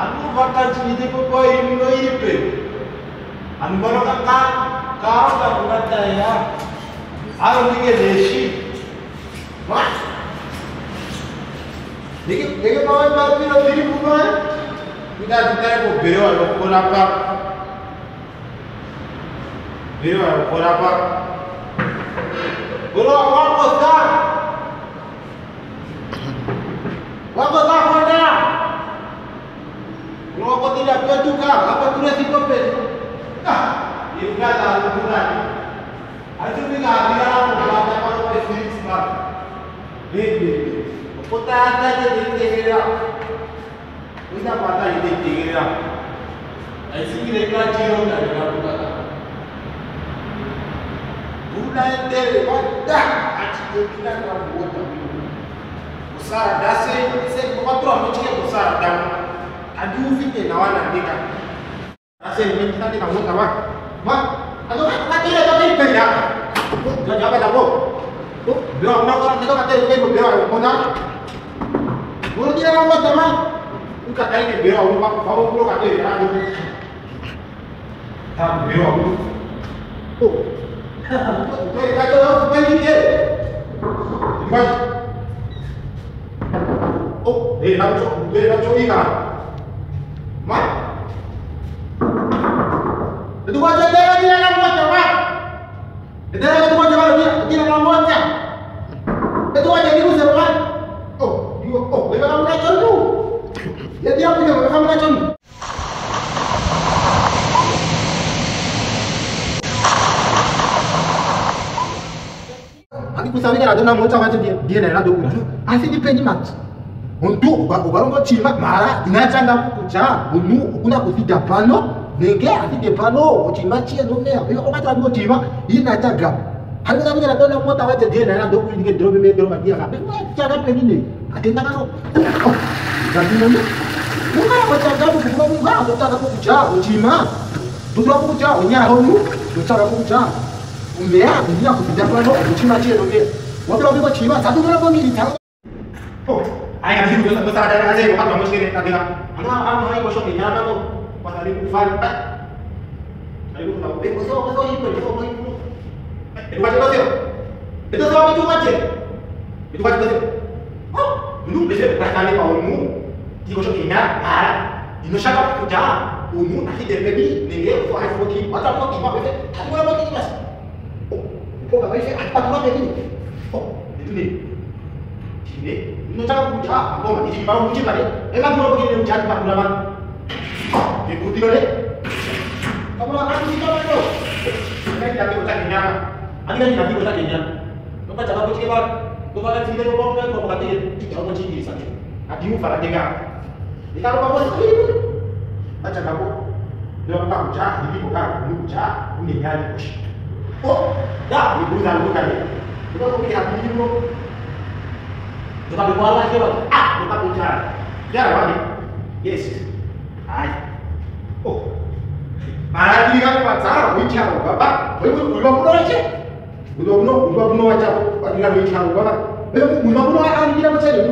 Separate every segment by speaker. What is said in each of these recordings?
Speaker 1: a n u bata jide ko ko imno ipe ano ba ka ka ka ka ba ta ya ano ni ge deshi ma देखिए देखिए पावर बात भी लोग मेरी भूख है पिता पिता को बेरो है लोग कोरा पर बेरो है कोरा पर बोलो tukar apa tulis di kopel nah ibka lah ukuran aja ni ngadia apa kalau bisnis smart ini putar ada je di tegera kita patah ini tegera ऐसी रेखा जीरो का रेखा पुकारा भूलाएं तेरे बंदा आज ये किला का बहुत तभी उसार दासे इसे बहुत रोमांचक उसार दाम dan aduh fitne na wana ndika ase ni kita ni kamu kawa ma aduh ka tira to ni pe ya jo jo ba ko tu bro na ko ni ko ka tira pe bro ko na mo tira na mo tama u ka tai ni bro u ma fa mo bro ka tira na do ta bro u tu tu ka to pe ni ke ma oh eh na cho eh na cho ni ka വ്യാപിക്കുന്നത് നമ്മളെക്കാട്ടുണ്ട് On a va kungawe tsagalo kuma kungawe utsaka kukujaho njima ndula kukujaho nyalo nu utsaka kukujaho umeya ndiya kupinda pano uchima chero ke wapila kupiko chima tsatumira kwamilita aya mhiru yosa kosa adara azeko hapa mshikere tagira ana ana hayo shoke nyana mo kwa sababu kufanya ayo kuna beko sio kwa hiyo hiyo kwa hiyo Educação Brasil. Educação Brasil, Educação Brasil. Educação Brasil. Oh, não deixa de passar ali para o mundo. Gì chả. Bạn làm ăn thì cũng tiêu đấy. Kamu lah aku tidak tahu ini jadi urusan dunia ini kan jadi urusan dunia lu kan jangan pergi bang lu kan tidak mau bawa kan mau kata tidak mau pergi di sana adi mu fara dengar di kalau kamu sekali itu baca kamu dia tak ndikarumba mbozi kiri vachakapo ndokakuja ndikuka ndikuja kungenyani kusha o oh, da ndibuza ndikukale ndikakukira kumirimo ndikabikwalake vati a ah, ndikakutara yaravani yes. Hai o oh, maradirikakuvadzara huicharo baba. Uiva kunovache uiva kunovacha vadira huicharo baba. Uiva kunovaangira kuchaio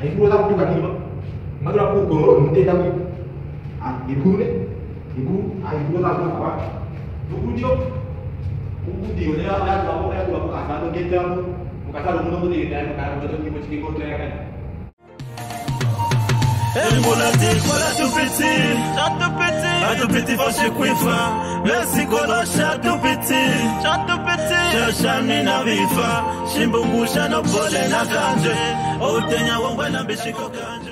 Speaker 1: haikuweza kutoka kilima madura ku ko mutenda ku igune igu haikuweza kutoka dukujo ukudio ne ya ya kwa ya kwa kasando getamu mukasalo muno muno ne ya kana mutoto kimo chikiko tayakana
Speaker 2: El monatik petit, tou piti Chatou piti Chatou piti fosye kwifa Mesikolo petit, piti Chatou piti Cheshan nina vifa Shimbungu shano pole na kanje Outenya wangwe na bishiko kanje